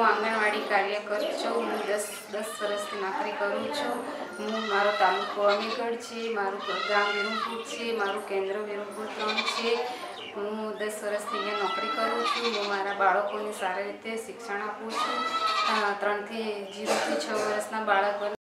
હું આંગણવાડી કાર્યકર છું. હું દસ દસ વર્ષથી નોકરી કરું છું. હું, મારો તાલુકો અમીગઢ છે, મારું ગામ વિરુપુર છે, મારું કેન્દ્ર વિરુપુર ત્રણ છે. હું દસ વર્ષથી અહીંયા નોકરી કરું છું. હું મારા બાળકોને સારી રીતે શિક્ષણ આપું છું. ત્રણથી, જીરોથી છ વર્ષના બાળકોને